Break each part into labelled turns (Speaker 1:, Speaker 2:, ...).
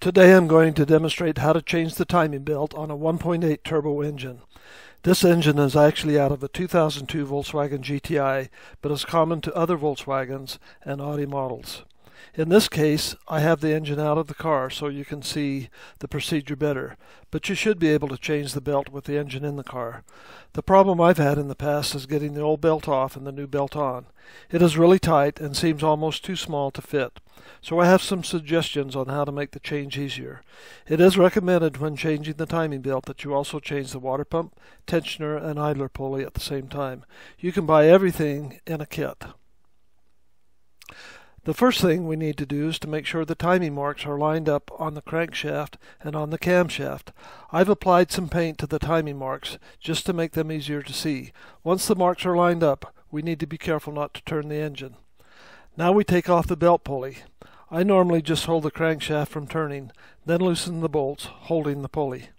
Speaker 1: Today I'm going to demonstrate how to change the timing belt on a 1.8 turbo engine. This engine is actually out of a 2002 Volkswagen GTI, but is common to other Volkswagens and Audi models. In this case, I have the engine out of the car so you can see the procedure better, but you should be able to change the belt with the engine in the car. The problem I've had in the past is getting the old belt off and the new belt on. It is really tight and seems almost too small to fit, so I have some suggestions on how to make the change easier. It is recommended when changing the timing belt that you also change the water pump, tensioner, and idler pulley at the same time. You can buy everything in a kit. The first thing we need to do is to make sure the timing marks are lined up on the crankshaft and on the camshaft. I've applied some paint to the timing marks just to make them easier to see. Once the marks are lined up, we need to be careful not to turn the engine. Now we take off the belt pulley. I normally just hold the crankshaft from turning, then loosen the bolts, holding the pulley.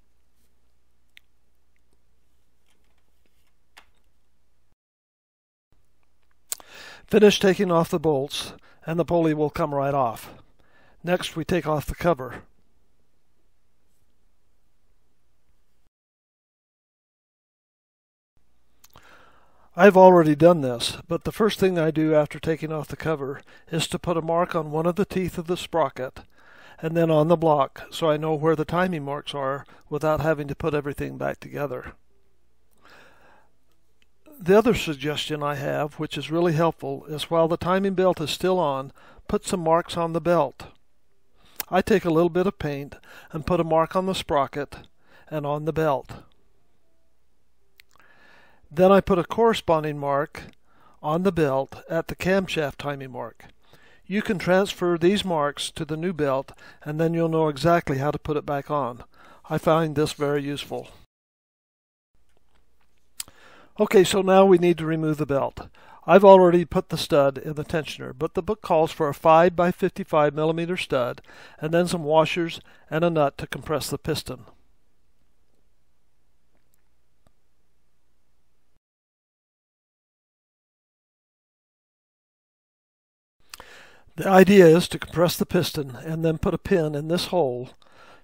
Speaker 1: Finish taking off the bolts, and the pulley will come right off. Next we take off the cover. I've already done this, but the first thing I do after taking off the cover is to put a mark on one of the teeth of the sprocket and then on the block so I know where the timing marks are without having to put everything back together. The other suggestion I have, which is really helpful, is while the timing belt is still on, put some marks on the belt. I take a little bit of paint and put a mark on the sprocket and on the belt. Then I put a corresponding mark on the belt at the camshaft timing mark. You can transfer these marks to the new belt and then you'll know exactly how to put it back on. I find this very useful. Okay, so now we need to remove the belt. I've already put the stud in the tensioner, but the book calls for a 5 by 55 millimeter stud and then some washers and a nut to compress the piston. The idea is to compress the piston and then put a pin in this hole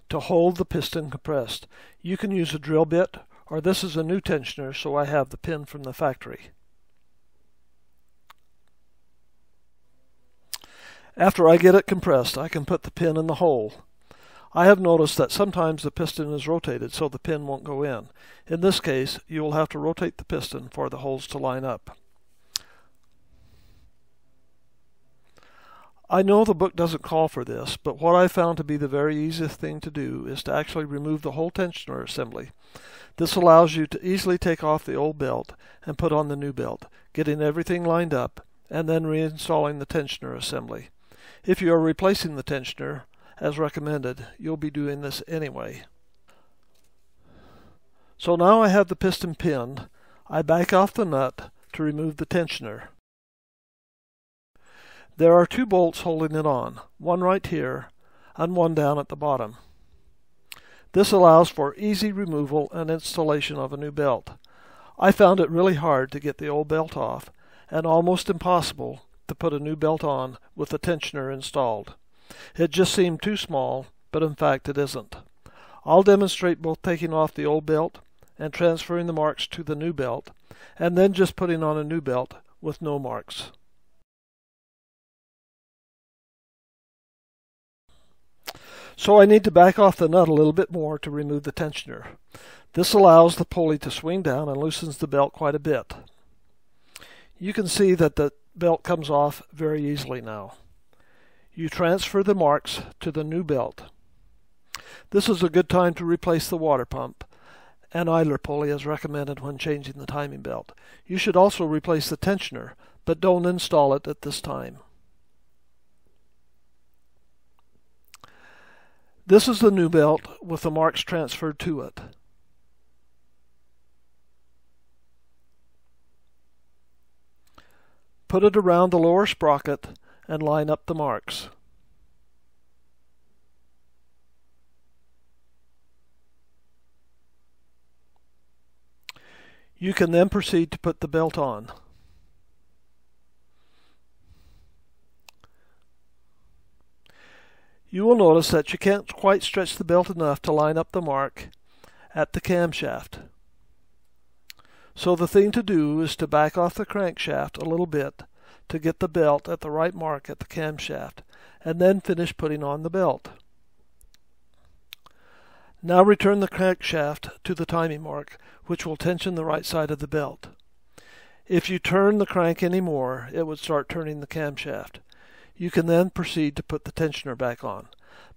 Speaker 1: to hold the piston compressed. You can use a drill bit or this is a new tensioner so I have the pin from the factory. After I get it compressed I can put the pin in the hole. I have noticed that sometimes the piston is rotated so the pin won't go in. In this case you will have to rotate the piston for the holes to line up. I know the book doesn't call for this, but what I found to be the very easiest thing to do is to actually remove the whole tensioner assembly. This allows you to easily take off the old belt and put on the new belt, getting everything lined up, and then reinstalling the tensioner assembly. If you are replacing the tensioner, as recommended, you'll be doing this anyway. So now I have the piston pinned, I back off the nut to remove the tensioner. There are two bolts holding it on, one right here and one down at the bottom. This allows for easy removal and installation of a new belt. I found it really hard to get the old belt off and almost impossible to put a new belt on with the tensioner installed. It just seemed too small, but in fact it isn't. I'll demonstrate both taking off the old belt and transferring the marks to the new belt, and then just putting on a new belt with no marks. So I need to back off the nut a little bit more to remove the tensioner. This allows the pulley to swing down and loosens the belt quite a bit. You can see that the belt comes off very easily now. You transfer the marks to the new belt. This is a good time to replace the water pump An idler pulley is recommended when changing the timing belt. You should also replace the tensioner, but don't install it at this time. This is the new belt with the marks transferred to it. Put it around the lower sprocket and line up the marks. You can then proceed to put the belt on. You will notice that you can't quite stretch the belt enough to line up the mark at the camshaft. So the thing to do is to back off the crankshaft a little bit to get the belt at the right mark at the camshaft, and then finish putting on the belt. Now return the crankshaft to the timing mark, which will tension the right side of the belt. If you turn the crank any more, it would start turning the camshaft. You can then proceed to put the tensioner back on.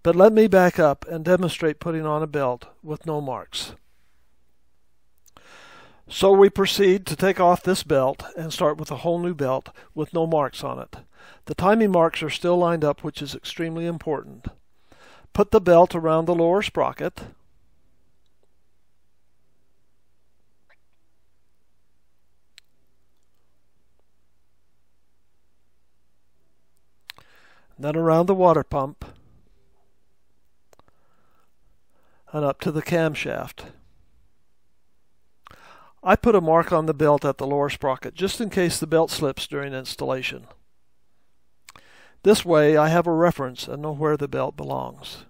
Speaker 1: But let me back up and demonstrate putting on a belt with no marks. So we proceed to take off this belt and start with a whole new belt with no marks on it. The timing marks are still lined up, which is extremely important. Put the belt around the lower sprocket. Then around the water pump and up to the camshaft. I put a mark on the belt at the lower sprocket just in case the belt slips during installation. This way I have a reference and know where the belt belongs.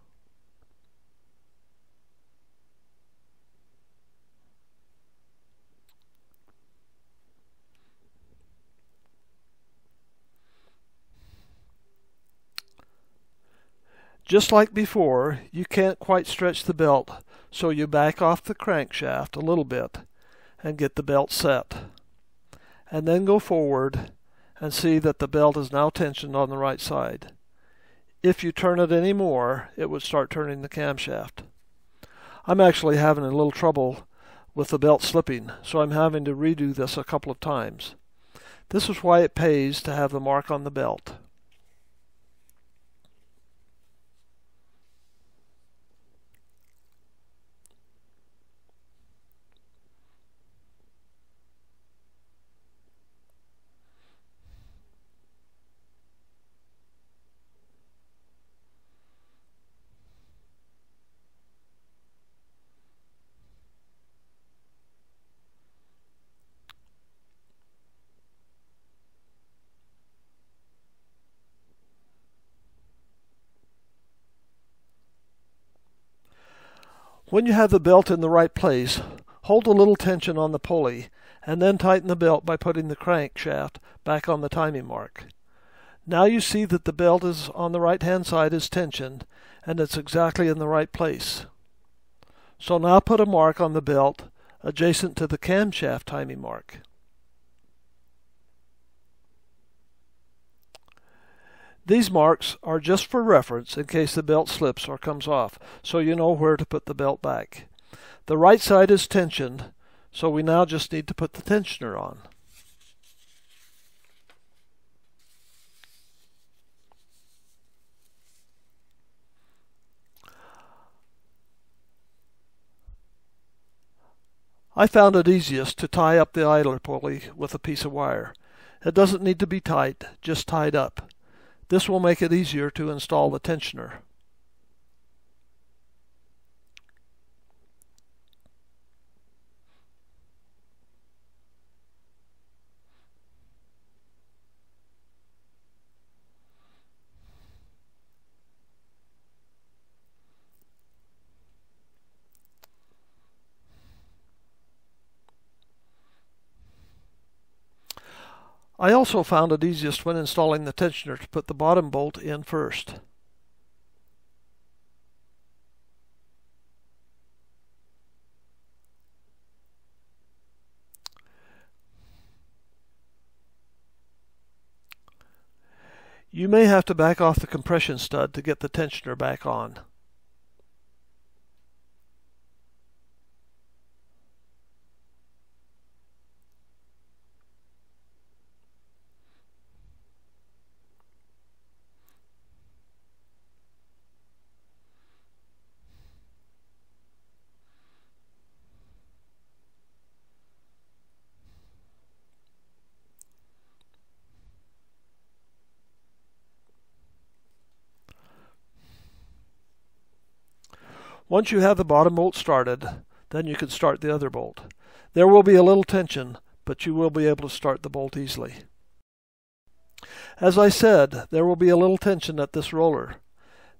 Speaker 1: Just like before, you can't quite stretch the belt, so you back off the crankshaft a little bit and get the belt set. And then go forward and see that the belt is now tensioned on the right side. If you turn it any more, it would start turning the camshaft. I'm actually having a little trouble with the belt slipping, so I'm having to redo this a couple of times. This is why it pays to have the mark on the belt. When you have the belt in the right place, hold a little tension on the pulley and then tighten the belt by putting the crankshaft back on the timing mark. Now you see that the belt is on the right hand side is tensioned and it's exactly in the right place. So now put a mark on the belt adjacent to the camshaft timing mark. These marks are just for reference in case the belt slips or comes off, so you know where to put the belt back. The right side is tensioned, so we now just need to put the tensioner on. I found it easiest to tie up the idler pulley with a piece of wire. It doesn't need to be tight, just tied up. This will make it easier to install the tensioner. I also found it easiest when installing the tensioner to put the bottom bolt in first. You may have to back off the compression stud to get the tensioner back on. Once you have the bottom bolt started, then you can start the other bolt. There will be a little tension, but you will be able to start the bolt easily. As I said, there will be a little tension at this roller.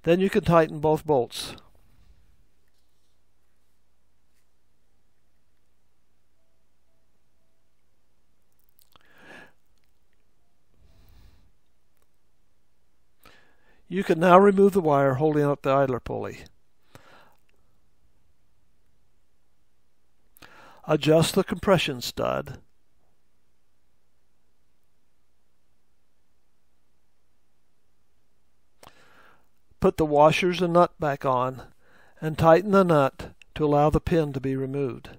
Speaker 1: Then you can tighten both bolts. You can now remove the wire holding up the idler pulley. Adjust the compression stud. Put the washers and nut back on and tighten the nut to allow the pin to be removed.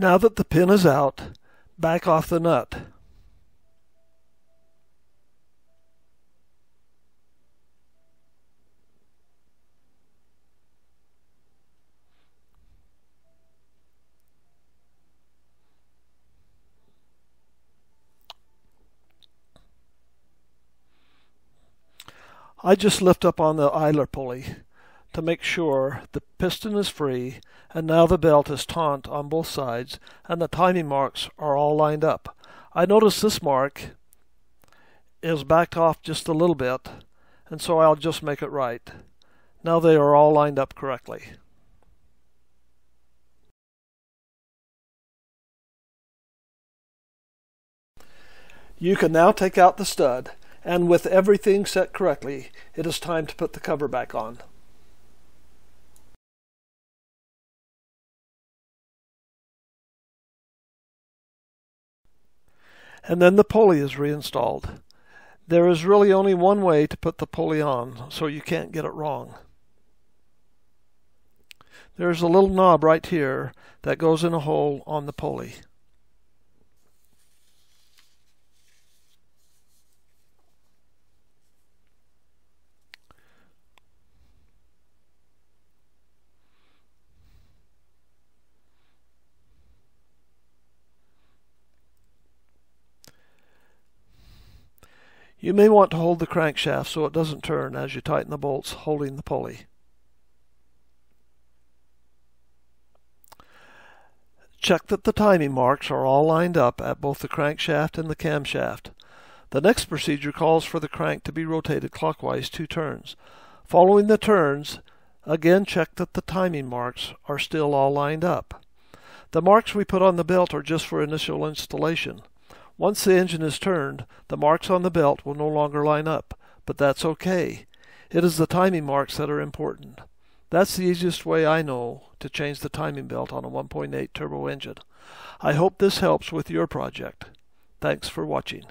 Speaker 1: Now that the pin is out, back off the nut. I just lift up on the idler pulley to make sure the piston is free and now the belt is taut on both sides and the timing marks are all lined up. I notice this mark is backed off just a little bit and so I'll just make it right. Now they are all lined up correctly. You can now take out the stud and with everything set correctly, it is time to put the cover back on. And then the pulley is reinstalled. There is really only one way to put the pulley on, so you can't get it wrong. There's a little knob right here that goes in a hole on the pulley. You may want to hold the crankshaft so it doesn't turn as you tighten the bolts holding the pulley. Check that the timing marks are all lined up at both the crankshaft and the camshaft. The next procedure calls for the crank to be rotated clockwise two turns. Following the turns, again check that the timing marks are still all lined up. The marks we put on the belt are just for initial installation. Once the engine is turned, the marks on the belt will no longer line up, but that's okay. It is the timing marks that are important. That's the easiest way I know to change the timing belt on a 1.8 turbo engine. I hope this helps with your project. Thanks for watching.